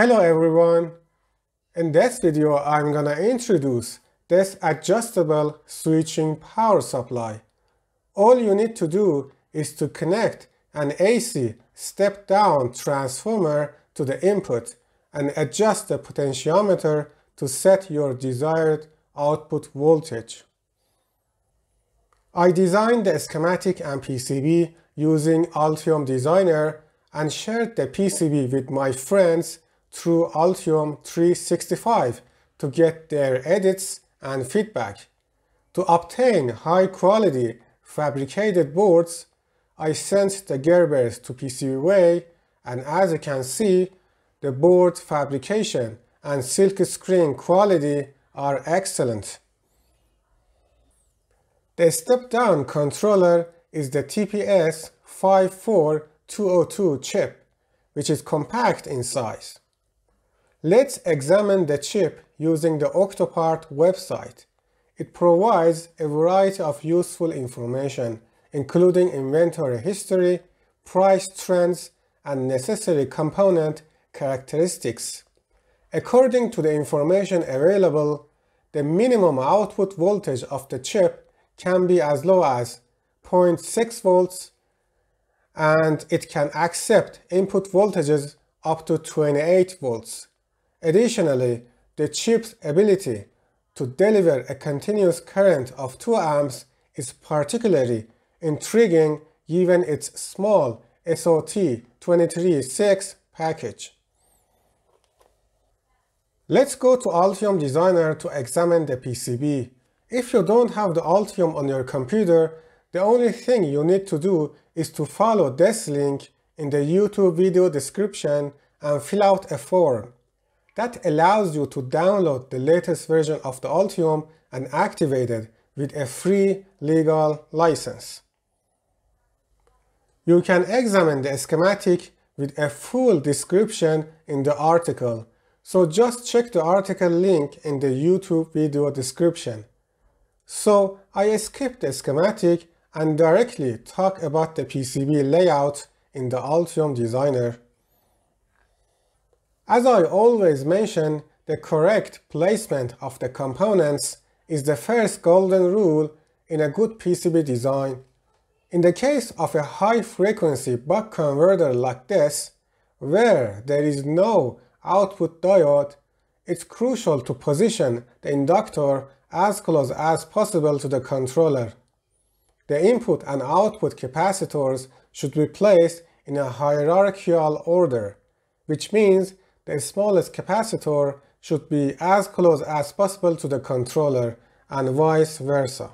Hello everyone! In this video I'm gonna introduce this adjustable switching power supply. All you need to do is to connect an AC step-down transformer to the input and adjust the potentiometer to set your desired output voltage. I designed the schematic and PCB using Altium Designer and shared the PCB with my friends through Altium 365 to get their edits and feedback. To obtain high quality fabricated boards, I sent the Gerbers to PCBWay and as you can see, the board fabrication and silk screen quality are excellent. The step-down controller is the TPS 54202 chip, which is compact in size. Let's examine the chip using the Octopart website. It provides a variety of useful information, including inventory history, price trends, and necessary component characteristics. According to the information available, the minimum output voltage of the chip can be as low as 0.6 volts and it can accept input voltages up to 28 volts. Additionally, the chip's ability to deliver a continuous current of 2 amps is particularly intriguing given its small SOT236 package. Let's go to Altium Designer to examine the PCB. If you don't have the Altium on your computer, the only thing you need to do is to follow this link in the YouTube video description and fill out a form. That allows you to download the latest version of the Altium and activate it with a free legal license. You can examine the schematic with a full description in the article, so just check the article link in the YouTube video description. So I skip the schematic and directly talk about the PCB layout in the Altium Designer. As I always mention, the correct placement of the components is the first golden rule in a good PCB design. In the case of a high-frequency buck converter like this, where there is no output diode, it's crucial to position the inductor as close as possible to the controller. The input and output capacitors should be placed in a hierarchical order, which means the smallest capacitor should be as close as possible to the controller and vice versa.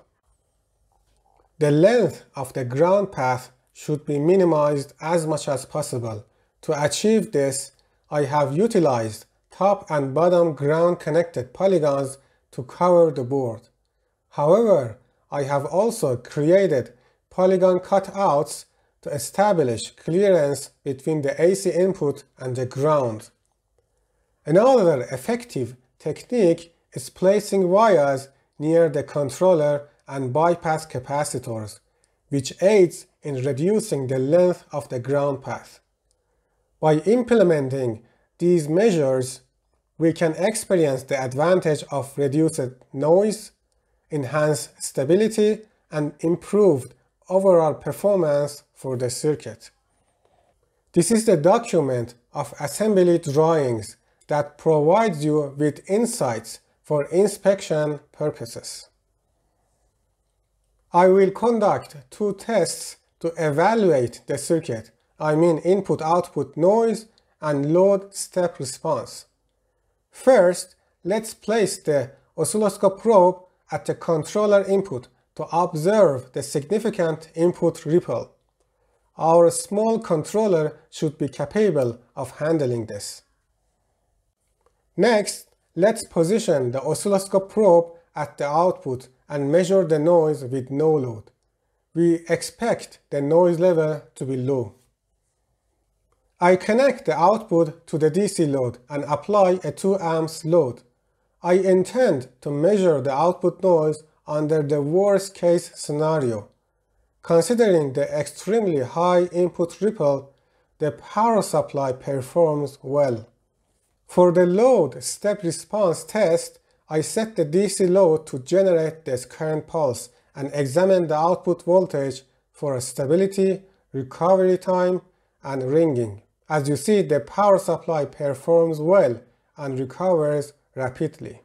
The length of the ground path should be minimized as much as possible. To achieve this, I have utilized top and bottom ground connected polygons to cover the board. However, I have also created polygon cutouts to establish clearance between the AC input and the ground. Another effective technique is placing wires near the controller and bypass capacitors, which aids in reducing the length of the ground path. By implementing these measures, we can experience the advantage of reduced noise, enhanced stability, and improved overall performance for the circuit. This is the document of assembly drawings that provides you with insights for inspection purposes. I will conduct two tests to evaluate the circuit, I mean input-output noise and load step response. First, let's place the oscilloscope probe at the controller input to observe the significant input ripple. Our small controller should be capable of handling this. Next, let's position the oscilloscope probe at the output and measure the noise with no load. We expect the noise level to be low. I connect the output to the DC load and apply a 2 amps load. I intend to measure the output noise under the worst case scenario. Considering the extremely high input ripple, the power supply performs well. For the load step response test, I set the DC load to generate this current pulse and examine the output voltage for stability, recovery time, and ringing. As you see, the power supply performs well and recovers rapidly.